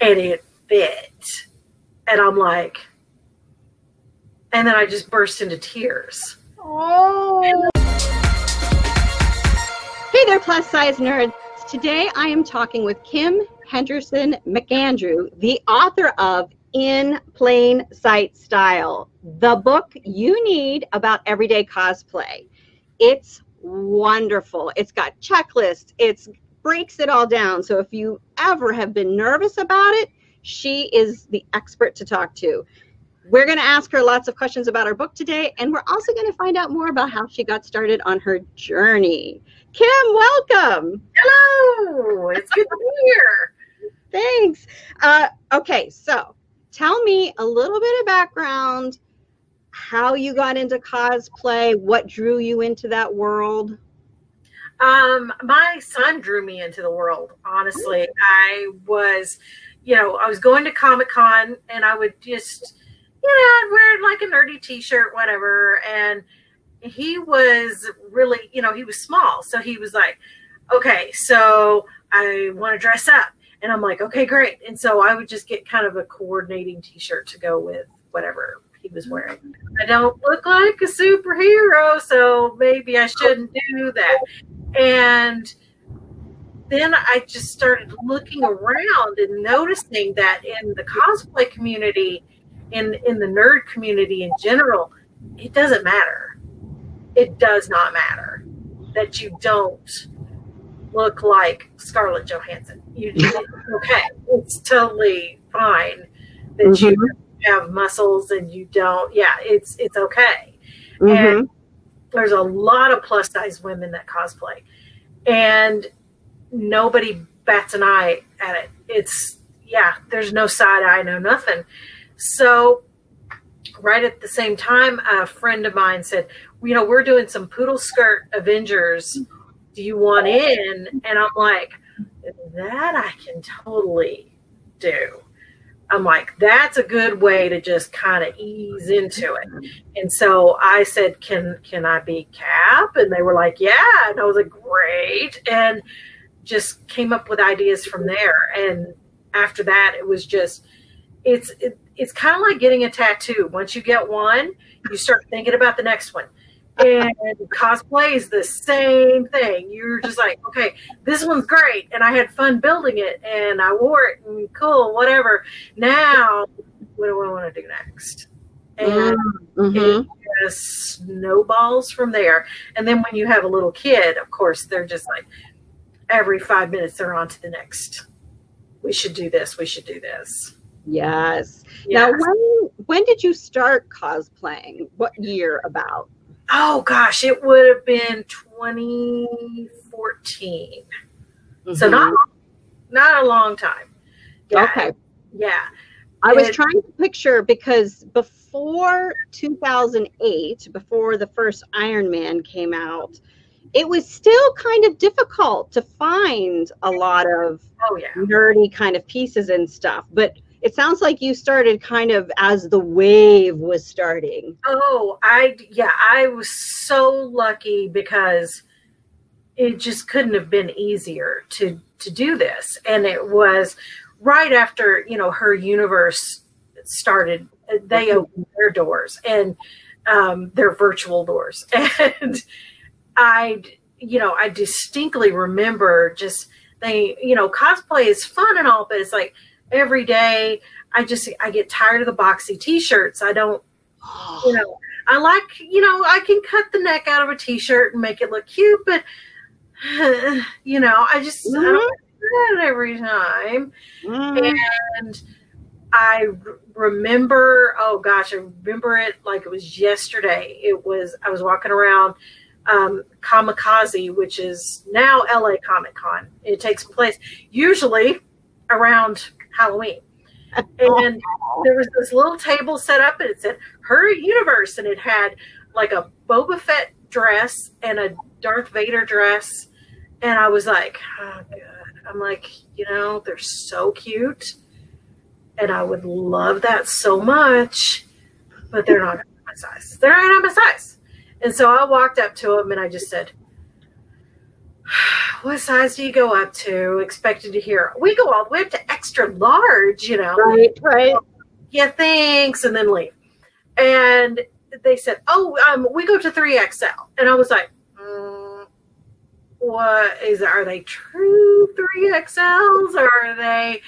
and it fit. And I'm like, and then I just burst into tears. Oh. Hey there, plus size nerds. Today I am talking with Kim Henderson McAndrew, the author of In Plain Sight Style, the book you need about everyday cosplay. It's wonderful. It's got checklists, it breaks it all down. So if you ever have been nervous about it, she is the expert to talk to. We're going to ask her lots of questions about her book today, and we're also going to find out more about how she got started on her journey. Kim, welcome. Hello. It's good to be here. Thanks. Uh, okay, so tell me a little bit of background, how you got into cosplay, what drew you into that world. Um, my son drew me into the world. Honestly, I was, you know, I was going to Comic Con, and I would just, you know, I'd wear like a nerdy T-shirt, whatever, and he was really, you know, he was small, so he was like, okay, so I want to dress up, and I'm like, okay, great, and so I would just get kind of a coordinating T-shirt to go with whatever he was wearing. I don't look like a superhero, so maybe I shouldn't do that. And then I just started looking around and noticing that in the cosplay community, in in the nerd community in general, it doesn't matter. It does not matter that you don't look like Scarlett Johansson. You okay? It's totally fine that mm-hmm. you have muscles and you don't. Yeah, it's it's okay. Mm-hmm. And there's a lot of plus size women that cosplay, and nobody bats an eye at it. It's yeah, there's no side eye, no nothing. So right at the same time, a friend of mine said, you know, we're doing some poodle skirt Avengers. Do you want in? And I'm like, that I can totally do. I'm like, that's a good way to just kind of ease into it. Mm-hmm. And so I said, can can I be Cap? And they were like, yeah. And I was like, great. And just came up with ideas from there. And after that, it was just, it's it, it's kind of like getting a tattoo. Once you get one, you start thinking about the next one and cosplay is the same thing. You're just like, okay, this one's great, and I had fun building it, and I wore it, and cool, whatever. Now, what do I want to do next? And mm-hmm. it just snowballs from there. And then when you have a little kid, of course, they're just like every five minutes they're on to the next. We should do this. We should do this. Yes. yes. Now, when when did you start cosplaying? What year about? Oh gosh, it would have been 2014. Mm-hmm. So not not a long time. Yeah. Okay. Yeah. I was trying to picture because before 2008, before the first Iron Man came out, it was still kind of difficult to find a lot of oh, yeah. nerdy kind of pieces and stuff. But it sounds like you started kind of as the wave was starting. Oh, I yeah, I was so lucky because it just couldn't have been easier to to do this, and it was right after you know her universe started. They opened their doors and um, their virtual doors, and I you know I distinctly remember just they you know cosplay is fun and all, but it's like every day. I just I get tired of the boxy t-shirts. I don't you know, I like, you know, I can cut the neck out of a t-shirt and make it look cute, but you know, I just mm-hmm. I don't mm-hmm. do that every time. Mm-hmm. And I remember, oh gosh, I remember it like it was yesterday. It was I was walking around um, Comikaze, which is now LA Comic Con. It takes place usually around Halloween. And there was this little table set up and it said her universe and it had like a Boba Fett dress and a Darth Vader dress. And I was like, oh god. I'm like, you know, they're so cute. And I would love that so much, but they're not my size. They're not my size. And so I walked up to him and I just said, what size do you go up to? Expected to hear. We go all the way up to extra large, you know. Right, right. Yeah, thanks, and then leave. And they said, "Oh, um, we go to three XL," and I was like, mm, "What is? Are they true three XLs, or are they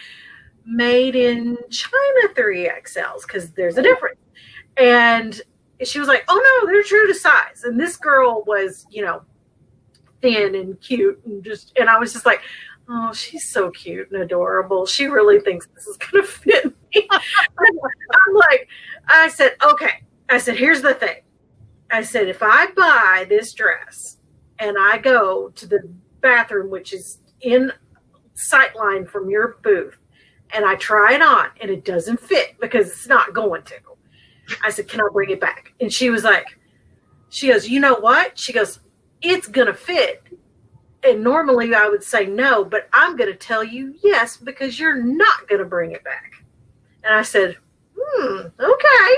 made in China three XLs? Because there's a difference." And she was like, "Oh no, they're true to size." And this girl was, you know, thin and cute, and just, and I was just like, "Oh, she's so cute and adorable. She really thinks this is gonna fit me." I'm like, I said, "Okay." I said, "Here's the thing." I said, "If I buy this dress and I go to the bathroom, which is in sight line from your booth, and I try it on and it doesn't fit because it's not going to." I said, Can I bring it back? And she was like, She goes, You know what? She goes, It's going to fit. And normally I would say no, but I'm going to tell you yes because you're not going to bring it back. And I said, Hmm, okay.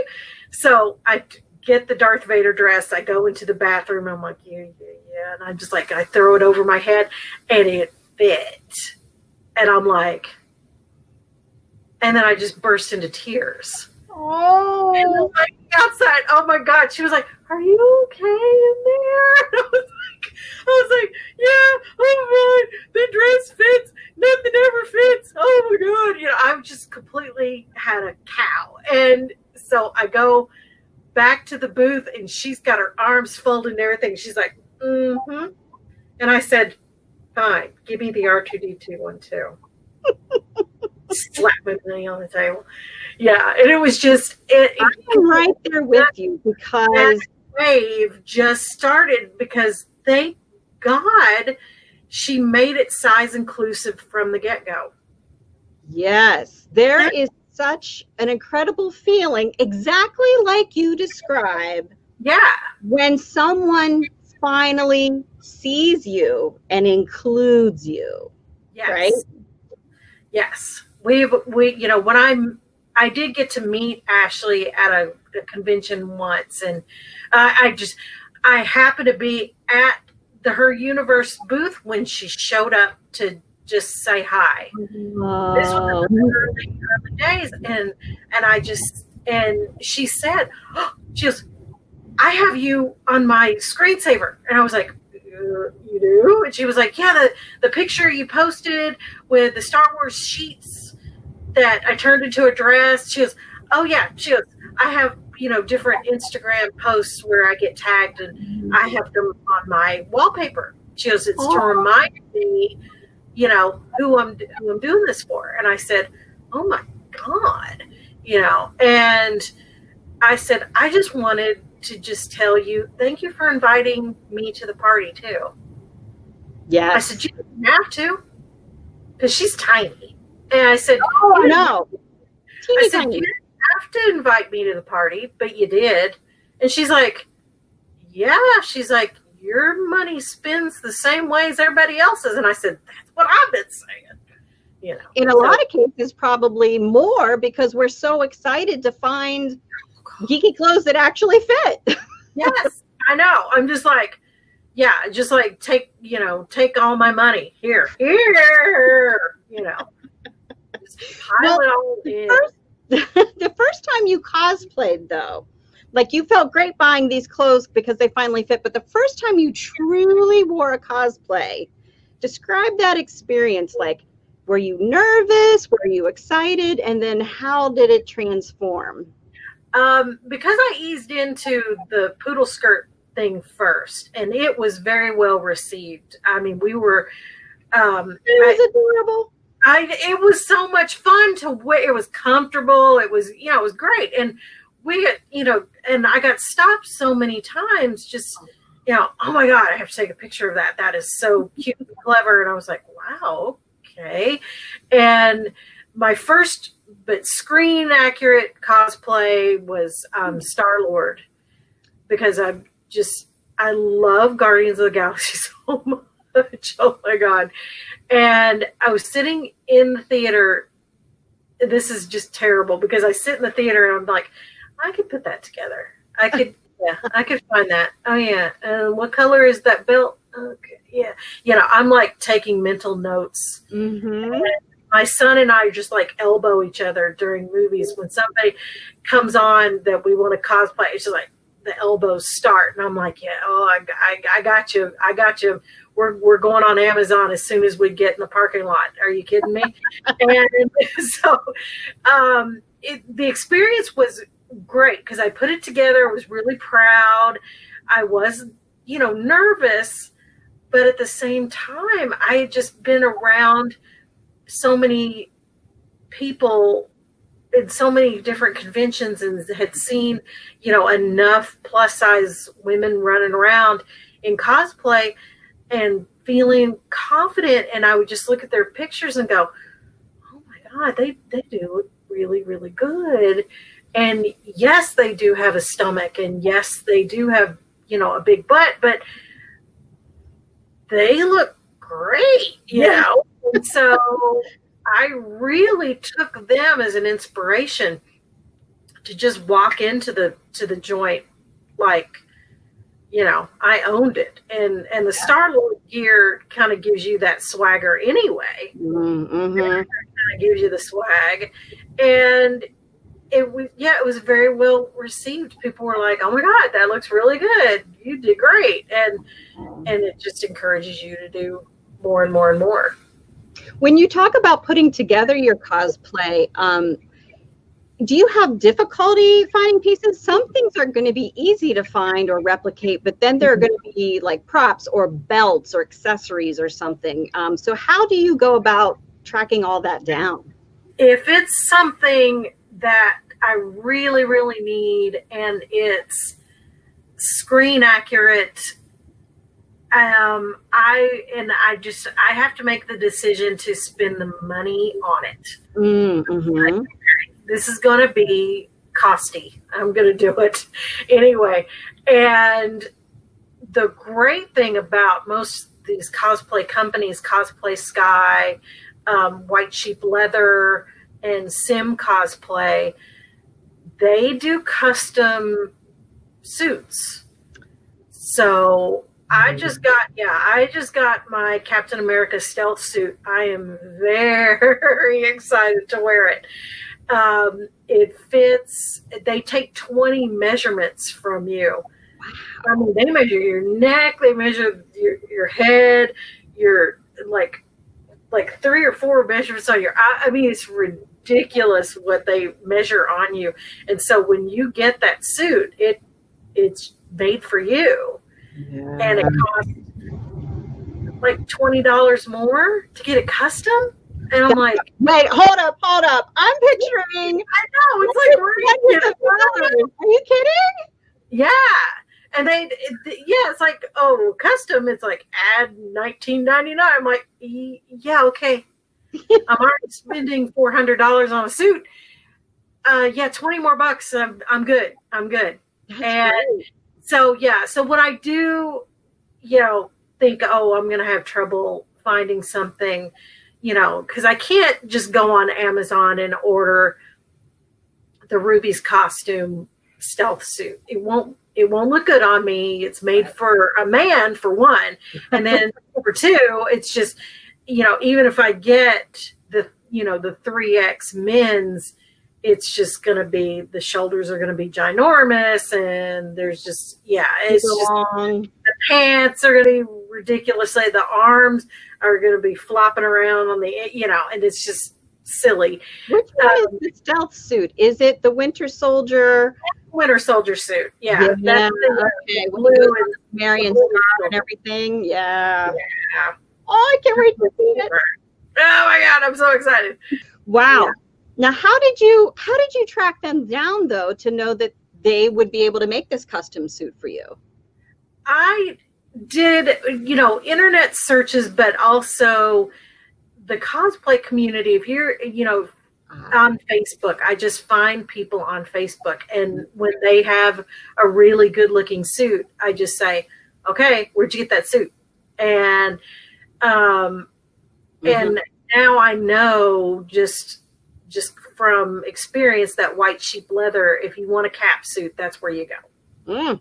So I get the Darth Vader dress. I go into the bathroom. I'm like, Yeah, yeah, yeah. And I'm just like, I throw it over my head and it fit. And I'm like, and then I just burst into tears. Oh, And like, outside, oh my god, she was like, "Are you okay in there?" I was like, "I was like, yeah, oh my, the dress fits, nothing ever fits." Oh my god, you know, I've just completely had a cow, and so I go back to the booth, and she's got her arms folded and everything. She's like, "Mm-hmm," and I said, "Fine, give me the R two D two one too." Slap my money on the table. Yeah, and it was just it, I'm right there with you because wave just started because thank God she made it size inclusive from the get go. yes, there is such an incredible feeling, exactly like you describe, Yeah, when someone finally sees you and includes you. yes, Right? yes. We've we you know when I'm I did get to meet Ashley at a, a convention once, and uh, I just I happened to be at the Her Universe booth when she showed up to just say hi. this was in the early, days and and i just and she said oh, she goes i have you on my screensaver. And i was like you you do? And she was like yeah the the picture you posted with the star wars sheets that i turned into a dress she goes oh yeah she goes i have you know different instagram posts where i get tagged and i have them on my wallpaper she goes it's to Oh. remind me you know who I'm who I'm doing this for. And I said, oh my god, you know. And I said, I just wanted to just tell you, thank you for inviting me to the party too. Yeah. I said, you didn't have to, because she's tiny. And I said, Oh, "You didn't- no. I said, tiny. you didn't have to invite me to the party, but you did. And she's like, yeah. She's like, your money spends the same way as everybody else's. And I said, that's what I've been saying. You know, In a So- lot of cases, probably more because we're so excited to find oh, geeky clothes that actually fit. yes, I know. I'm just like, yeah, just like take, you know, take all my money here, here, you know, pile Well, it all in. first- the first time you cosplayed, though, like you felt great buying these clothes because they finally fit, but the first time you truly wore a cosplay, describe that experience. Like, were you nervous? Were you excited? And then how did it transform? Um, because I eased into the poodle skirt thing first, and it was very well received. I mean, we were. Um, It was adorable. I it was so much fun to wear. It was comfortable. It was you know it was great, and we got you know and I got stopped so many times. Just you know, oh my god, I have to take a picture of that. That is so cute and clever. And I was like, wow, okay. And my first but screen accurate cosplay was um, Star Lord because I'm just I love Guardians of the Galaxy so much. Oh my god. And I was sitting in the theater. This is just terrible because I sit in the theater and I'm like, I could put that together. I could, yeah, I could find that. Oh yeah. And what color is that belt? okay, yeah, you know, I'm like taking mental notes. Mm-hmm. My son and I just like elbow each other during movies when somebody comes on that we want to cosplay. It's just like the elbows start, and I'm like, yeah, oh, I, I, I got you, I got you. We're we're going on Amazon as soon as we get in the parking lot. Are you kidding me? and so, um, it, the experience was great because I put it together. I was really proud. I was, you know, nervous, but at the same time, I had just been around so many people in so many different conventions and had seen, you know, enough plus size women running around in cosplay and feeling confident. And I would just look at their pictures and go, oh my God, they, they do look really, really good. And yes, they do have a stomach. And yes, they do have, you know, a big butt, but they look great, you yeah. know? So I really took them as an inspiration to just walk into the to the joint like you know I owned it. And and the Star Lord gear kind of gives you that swagger anyway. Mm-hmm. kind of gives you the swag. And it was yeah it was very well received. People were like oh my god that looks really good. You did great. And and it just encourages you to do more and more and more when you talk about putting together your cosplay, um, do you have difficulty finding pieces? Some things are going to be easy to find or replicate, but then there are going to be like props or belts or accessories or something. Um, so, how do you go about tracking all that down? If it's something that I really, really need and it's screen accurate um, I and I just I have to make the decision to spend the money on it. Mm-hmm. Like, this is going to be costy. I'm going to do it anyway. And the great thing about most these cosplay companies, Cosplay Sky, um, White Sheep Leather, and Sim Cosplay, they do custom suits. So I just got yeah, I just got my Captain America stealth suit. I am very excited to wear it. Um, it fits. They take twenty measurements from you. Wow. I mean, they measure your neck, they measure your your head, your like like three or four measurements on your eye. I mean, it's ridiculous what they measure on you. And so when you get that suit, it it's made for you yeah. and it costs like twenty dollars more to get it custom. And I'm like, wait, hold up, hold up. I'm picturing. I know it's like Are you kidding? Yeah, and they, it, yeah, it's like, oh, custom. It's like add nineteen ninety nine. I'm like, yeah, okay. I'm already spending four hundred dollars on a suit. Uh, yeah, twenty more bucks. I'm, I'm good. I'm good. That's and great so yeah so when i do you know think oh i'm gonna have trouble finding something you know because i can't just go on amazon and order the Rubie's costume stealth suit. It won't it won't look good on me. It's made for a man for one. And then for two it's just you know even if i get the you know the 3x men's it's just going to be the shoulders are going to be ginormous and there's just yeah it's just the pants are going to be ridiculously the arms are going to be flopping around on the you know and it's just silly. Which one um, is the stealth suit? Is it the winter soldier? Winter soldier suit yeah, yeah that's the okay. blue and marion and everything? Yeah. Yeah. Oh i can't wait to see it. Oh my god i'm so excited. Wow. Yeah. Now, how did you how did you track them down though to know that they would be able to make this custom suit for you? I did, you know, internet searches, but also the cosplay community. If you're, you know, ah. on Facebook, I just find people on Facebook, and when they have a really good looking suit, I just say, "Okay, where'd you get that suit?" And um, mm-hmm. and now I know just just from experience that white sheep leather if you want a cap suit that's where you go mm.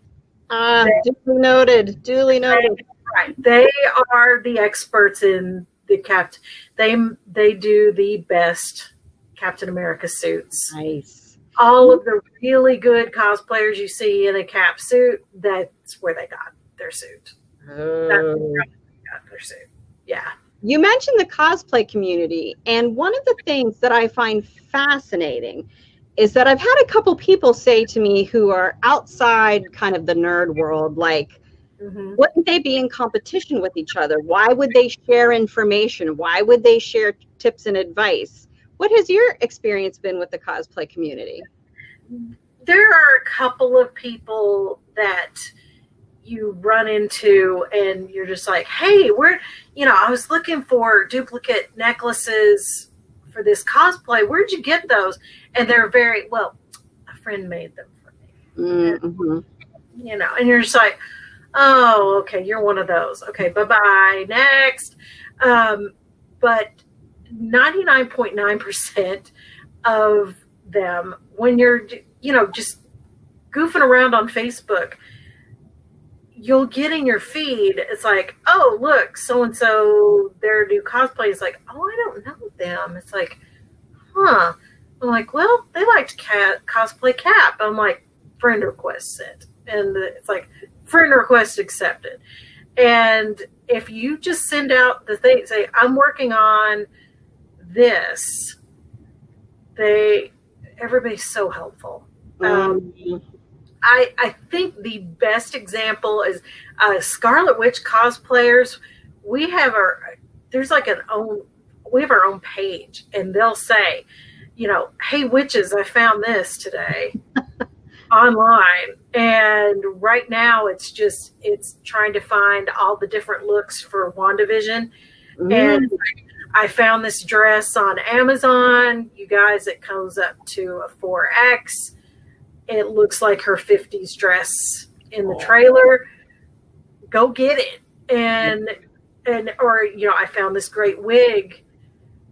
uh, duly noted duly noted Right. They are the experts in the cap. They they do the best Captain America suits. Nice. All of the really good cosplayers you see in a cap suit, that's where they got their suit. That's Oh. where they got their suit. Yeah. You mentioned the cosplay community, and one of the things that I find fascinating is that I've had a couple people say to me who are outside kind of the nerd world, like, hmm wouldn't they be in competition with each other? Why would they share information? Why would they share tips and advice? What has your experience been with the cosplay community? There are a couple of people that you run into and you're just like, hey, where, you know, I was looking for duplicate necklaces for this cosplay. Where'd you get those? And they're very, well, a friend made them for me, Mm-hmm. you know, and you're just like, oh, okay, you're one of those. Okay, bye bye. Next. Um, but 99.9% of them, when you're, you know, just goofing around on Facebook, you'll get in your feed. It's like, oh, look, so and so, their new cosplay is like, oh, I don't know them. It's like, huh. I'm like, well, they liked cat cosplay Cap. I'm like, friend request sent, and it's like, friend request accepted. And if you just send out the thing, say, I'm working on this, they everybody's so helpful. Um, I I think the best example is uh, Scarlet Witch cosplayers. We have our there's like an own we have our own page, and they'll say, you know, hey witches, I found this today online, and right now it's just it's trying to find all the different looks for WandaVision, Mm. and I found this dress on Amazon. You guys, it comes up to a 4X. It looks like her 50s dress in the oh. trailer. Go get it. And and or you know, I found this great wig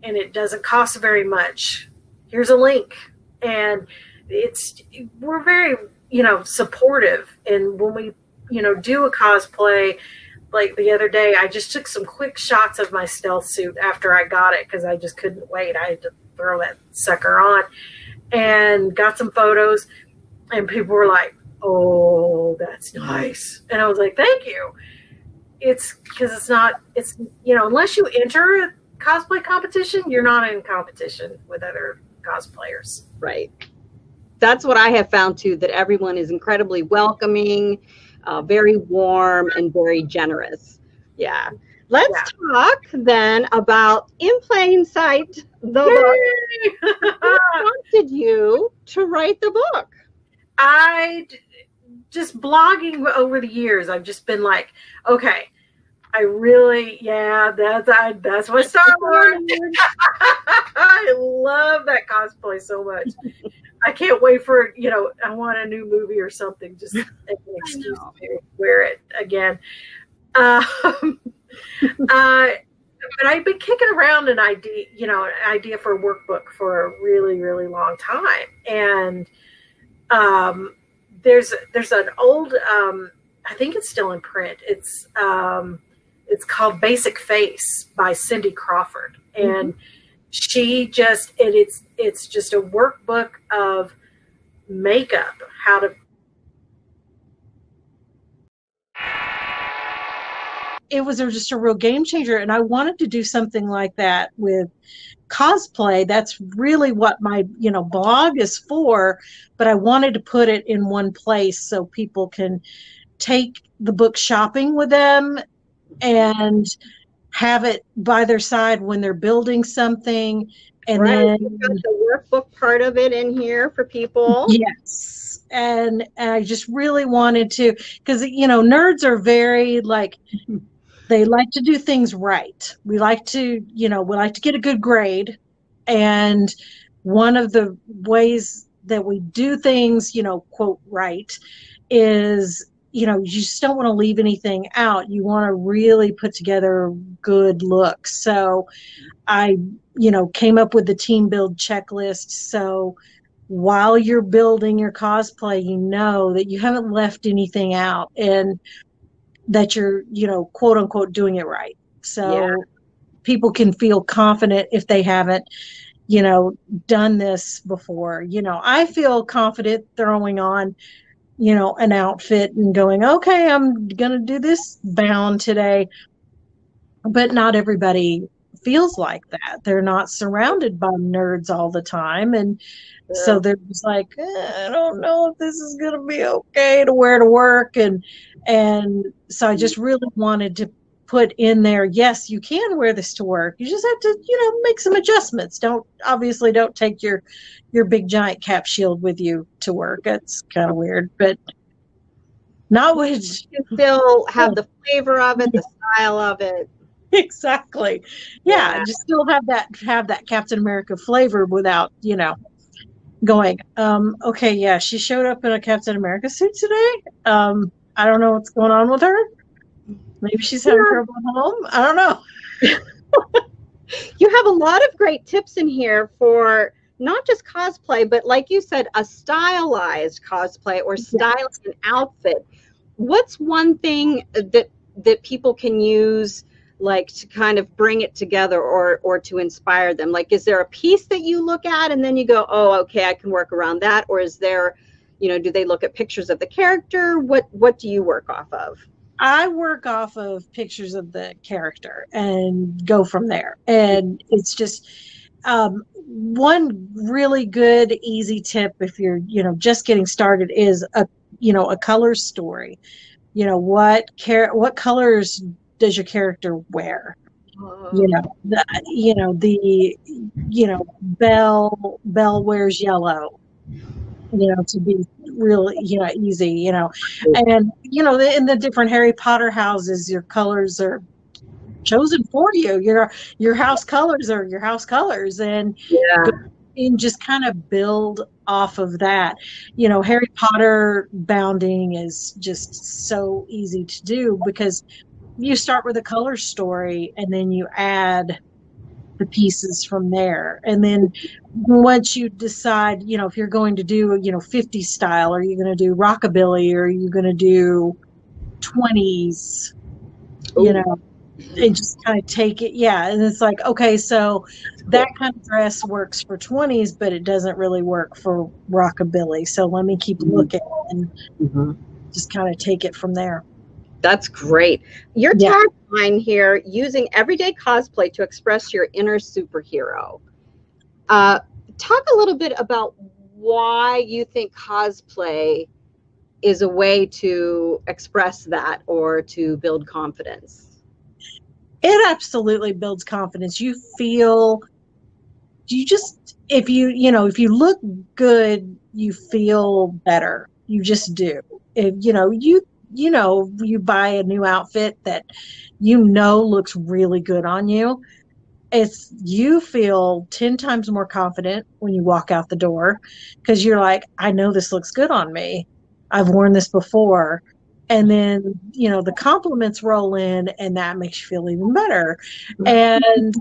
and it doesn't cost very much. Here's a link. And it's we're very, you know, supportive and when we, you know, do a cosplay like the other day, I just took some quick shots of my stealth suit after I got it because I just couldn't wait. I had to throw that sucker on and got some photos. And people were like, oh, that's nice. And I was like, thank you. It's because it's not, it's, you know, unless you enter a cosplay competition, you're not in competition with other cosplayers. Right. That's what I have found too, that everyone is incredibly welcoming, uh, very warm, and very generous. Yeah. Let's talk then about In Plain Sight, the book. What prompted you to write the book? I just blogging over the years. I've just been like, okay, I really, yeah, that's I, that's my Star Wars. I love that cosplay so much. I can't wait for. You know, I want a new movie or something. Just an excuse to wear it again. Um, uh, but I've been kicking around an idea, you know, an idea for a workbook for a really, really long time, and um, there's there's an old, um, I think it's still in print. It's um, it's called Basic Face by Cindy Crawford, and she just and it's it's just a workbook of makeup, how to it was just a real game changer and i wanted to do something like that with cosplay that's really what my you know blog is for but i wanted to put it in one place so people can take the book shopping with them and have it by their side when they're building something and right. then You've got the workbook part of it in here for people. Yes. And, and I just really wanted to, because, you know, nerds are very like, they like to do things right. We like to, you know, we like to get a good grade. And one of the ways that we do things, you know, quote, right, is, you know, you just don't want to leave anything out. You want to really put together good looks. So I, you know, came up with the team build checklist. So, while you're building your cosplay, you know that you haven't left anything out. And that you're you know quote unquote doing it right. So Yeah. people can feel confident if they haven't you know done this before. You know i feel confident throwing on you know an outfit and going okay i'm gonna do this bound today. But not everybody feels like that. They're not surrounded by nerds all the time and so they're just like eh, i don't know if this is going to be okay to wear to work and and so i just really wanted to put in there yes you can wear this to work. You just have to you know make some adjustments. Don't obviously don't take your your big giant cap shield with you to work. It's kind of weird but not with You still have the flavor of it, the style of it. exactly yeah, Yeah. just still have that have that captain america flavor without you know going um okay yeah she showed up in a captain america suit today um i don't know what's going on with her maybe she's having Yeah. trouble at home i don't know You have a lot of great tips in here for not just cosplay, but like you said, a stylized cosplay or styling an outfit. What's one thing that that people can use like to kind of bring it together or or to inspire them? Like is there a piece that you look at and then you go, "Oh, okay, I can work around that," or is there you know, do they look at pictures of the character? What what do you work off of? I work off of pictures of the character and go from there. And it's just um, one really good, easy tip if you're, you know, just getting started is a, you know, a color story. You know, what care, what colors does your character wear? Uh-huh. You know, the, you know the, you know, Belle Belle wears yellow. You know, to be really, you know, easy. You know, and you know in the different harry potter houses your colors are chosen for you your your house colors are your house colors and yeah. and just kind of build off of that you know harry potter bounding is just so easy to do because you start with a color story and then you add the pieces from there. And then once you decide you know if you're going to do you know 50 style are you going to do rockabilly or are you going to do 20s you know and just kind of take it yeah and it's like okay so that kind of dress works for 20s but it doesn't really work for rockabilly. So let me keep Mhm. looking and Mhm. just kind of take it from there That's great. Your Yeah. tagline here using everyday cosplay to express your inner superhero. Uh, talk a little bit about why you think cosplay is a way to express that or to build confidence. it absolutely builds confidence you feel you just if you you know if you look good you feel better you just do if you know you you know you buy a new outfit that you know looks really good on you it's you feel 10 times more confident when you walk out the door because you're like i know this looks good on me. I've worn this before. And then you know the compliments roll in and that makes you feel even better. Mm-hmm. And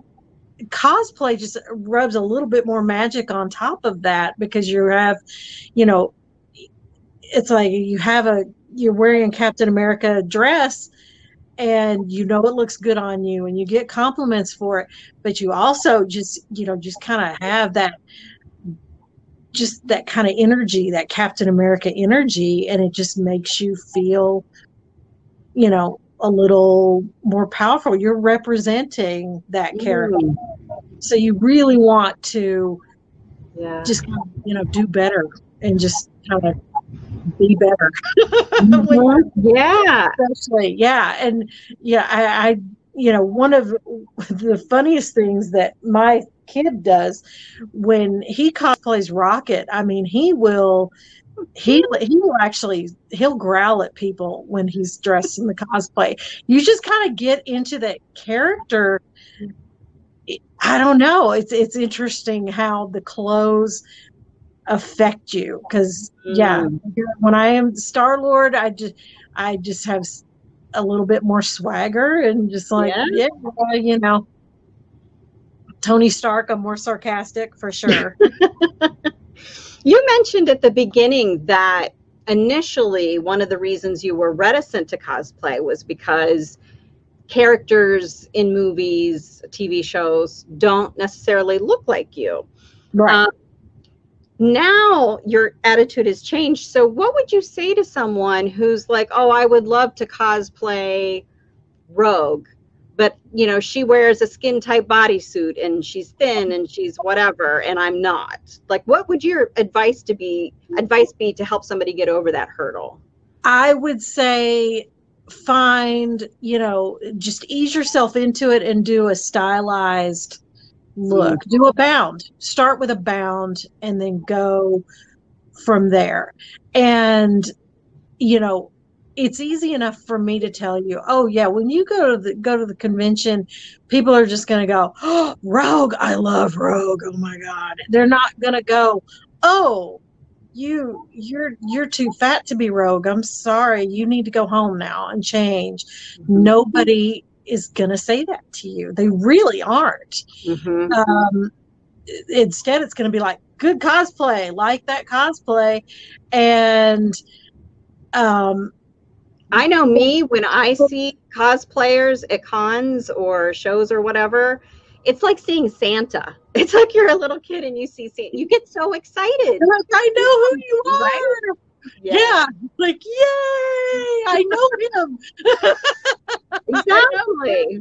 cosplay just rubs a little bit more magic on top of that because you have you know it's like you have a you're wearing a captain america dress and you know it looks good on you and you get compliments for it but you also just you know just kind of have that just that kind of energy that captain america energy and it just makes you feel you know a little more powerful. You're representing that character. Mm, so you really want to yeah. just you know do better and just kind of be better. Yeah. especially yeah and yeah I, I you know one of the funniest things that my kid does when he cosplays rocket i mean he will he he will actually he'll growl at people when he's dressed in the cosplay. You just kind of get into that character. I don't know. It's it's interesting how the clothes affect you because yeah Mm. when i am star lord i just i just have a little bit more swagger and just like Yeah. yeah, well, you know tony stark i'm more sarcastic for sure You mentioned at the beginning that initially one of the reasons you were reticent to cosplay was because characters in movies, TV shows don't necessarily look like you. Right. Um, now your attitude has changed. So, what would you say to someone who's like, "Oh, I would love to cosplay Rogue," but you know, she wears a skin tight bodysuit and she's thin and she's whatever, and I'm not. Like, what would your advice to be advice be to help somebody get over that hurdle? I would say find, you know, just ease yourself into it and do a stylized look. Do a bound. Start with a bound and then go from there. And you know, it's easy enough for me to tell you, oh yeah, when you go to the go to the convention, people are just going to go, oh, Rogue, I love Rogue. Oh my god. They're not going to go, oh, you you're you're too fat to be Rogue. I'm sorry. You need to go home now and change. Mm-hmm. Nobody is going to say that to you. They really aren't. Mhm. Um, instead, it's going to be like, good cosplay, like that cosplay. And um, I know me when I see cosplayers at cons or shows or whatever, it's like seeing Santa. It's like you're a little kid and you see Santa. You get so excited. like, I know who you Right? are. Yeah. Like, yay, I know him. exactly.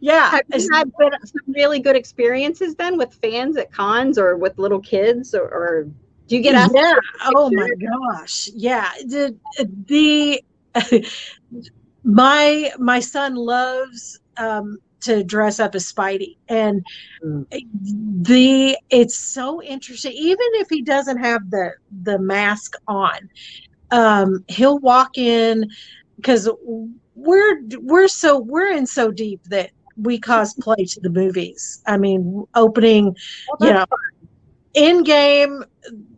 Yeah. Have you had good, some really good experiences then with fans at cons or with little kids or, or do you get asked? yeah. Oh my gosh. Yeah. The the my my son loves um to dress up as Spidey and Mm. the it's so interesting even if he doesn't have the the mask on um he'll walk in because we're we're so we're in so deep that we cosplay to the movies. I mean opening you know Endgame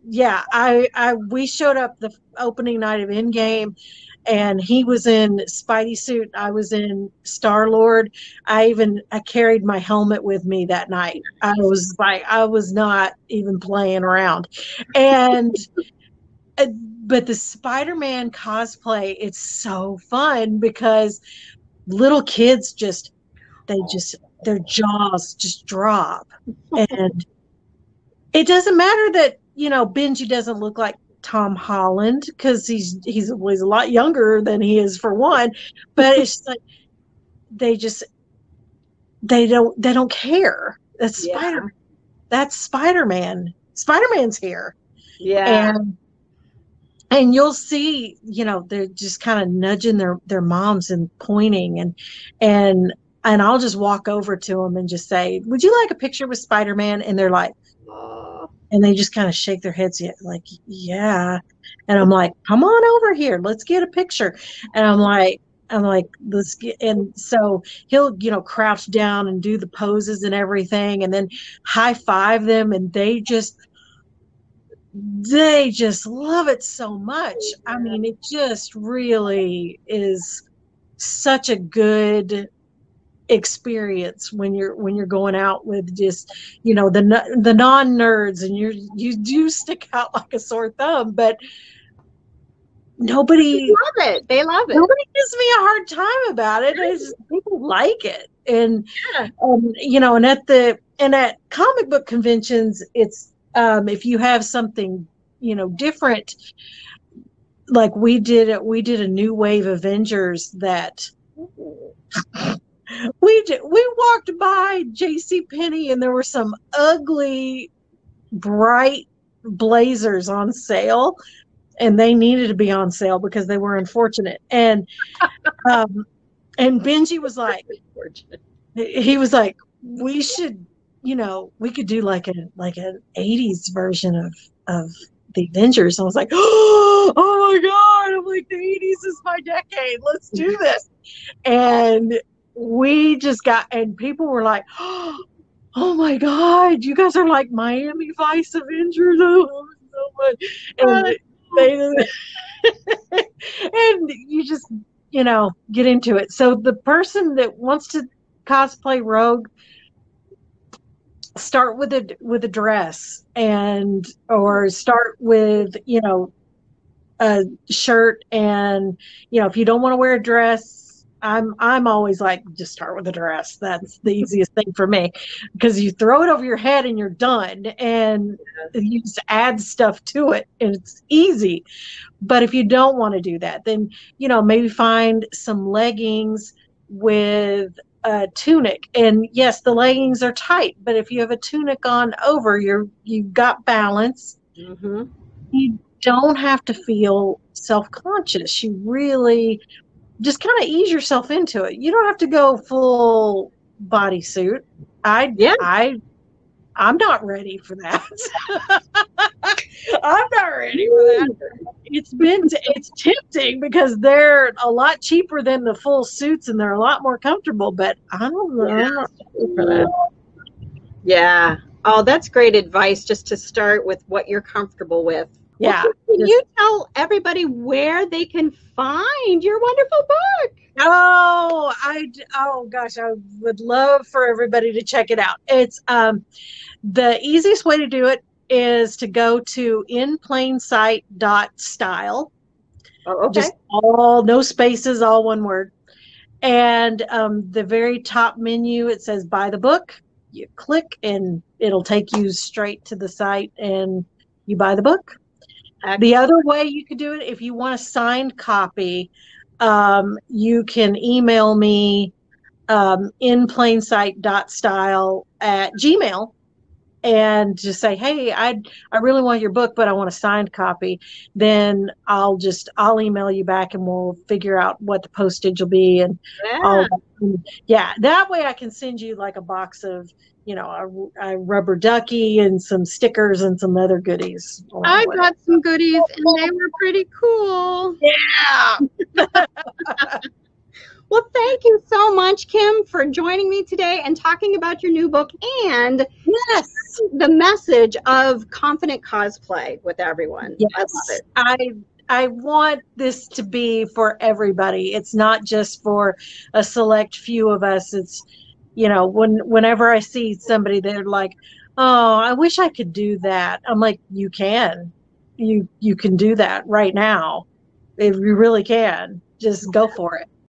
yeah i i we showed up the opening night of Endgame and he was in spidey suit. I was in star lord i even i carried my helmet with me that night. I was like i was not even playing around. And uh, but the spider-man cosplay it's so fun because little kids just they just their jaws just drop and it doesn't matter that you know benji doesn't look like tom holland because he's he's was a lot younger than he is for one but it's like they just they don't they don't care that's Yeah. spider that's spider-man spider-man's here Yeah. and and you'll see you know they're just kind of nudging their their moms and pointing and and and i'll just walk over to them and just say would you like a picture with spider-man? And they're like and they just kind of shake their heads like yeah. And i'm like come on over here. Let's get a picture. And i'm like i'm like let's get and so he'll you know crouch down and do the poses and everything and then high five them and they just they just love it so much i mean it just really is such a good experience when you're when you're going out with just you know the the non nerds and you you do stick out like a sore thumb but nobody they love it. They love it. nobody gives me a hard time about it it's just, people like it and Yeah. um, you know and at the and at comic book conventions it's um if you have something you know different like we did it we did a new wave avengers that we did, we walked by JC Penney and there were some ugly bright blazers on sale and they needed to be on sale because they were unfortunate. And um and Benji was like he was like we should you know we could do like a like an 80s version of of the avengers. I was like oh my god i'm like the 80s is my decade. Let's do this. And we just got and people were like oh my god you guys are like miami vice avengers. Oh so much. Oh, and they and you just you know get into it. So the person that wants to cosplay rogue start with a with a dress and or start with you know a shirt and you know if you don't want to wear a dress i'm i'm always like just start with a dress. That's the easiest thing for me. Because you throw it over your head and you're done and you just add stuff to it and it's easy. But if you don't want to do that then you know maybe find some leggings with a tunic. And yes the leggings are tight but if you have a tunic on over you're you've got balance. Mm-hmm. you don't have to feel self-conscious. You really just kind of ease yourself into it. You don't have to go full bodysuit. I Yeah. i i'm not ready for that i'm not ready for that it's been it's tempting because they're a lot cheaper than the full suits and they're a lot more comfortable but i don't know ready for that. Yeah. Oh, that's great advice just to start with what you're comfortable with. yeah Well, can you tell everybody where they can find your wonderful book? Oh, I oh gosh, I would love for everybody to check it out. It's um the easiest way to do it is to go to inplainsight.style. Oh, okay. Just all no spaces, all one word. And um the very top menu it says buy the book. You click and it'll take you straight to the site and you buy the book. The other way you could do it, if you want a signed copy, um, you can email me um, in plainsight.style at gmail and just say, hey, I I really want your book, but I want a signed copy. Then I'll just I'll email you back and we'll figure out what the postage will be and yeah. that. yeah, that way I can send you like a box of you know a, a rubber ducky and some stickers and some other goodies. I got some goodies and they were pretty cool. Yeah. Well, thank you so much, Kim, for joining me today and talking about your new book and Yes. the message of confident cosplay with everyone. Yes. I love it. I I want this to be for everybody. It's not just for a select few of us. It's you know, when whenever I see somebody they're like, "Oh, I wish I could do that." I'm like, "You can. You you can do that right now. If you really can. Just go for it."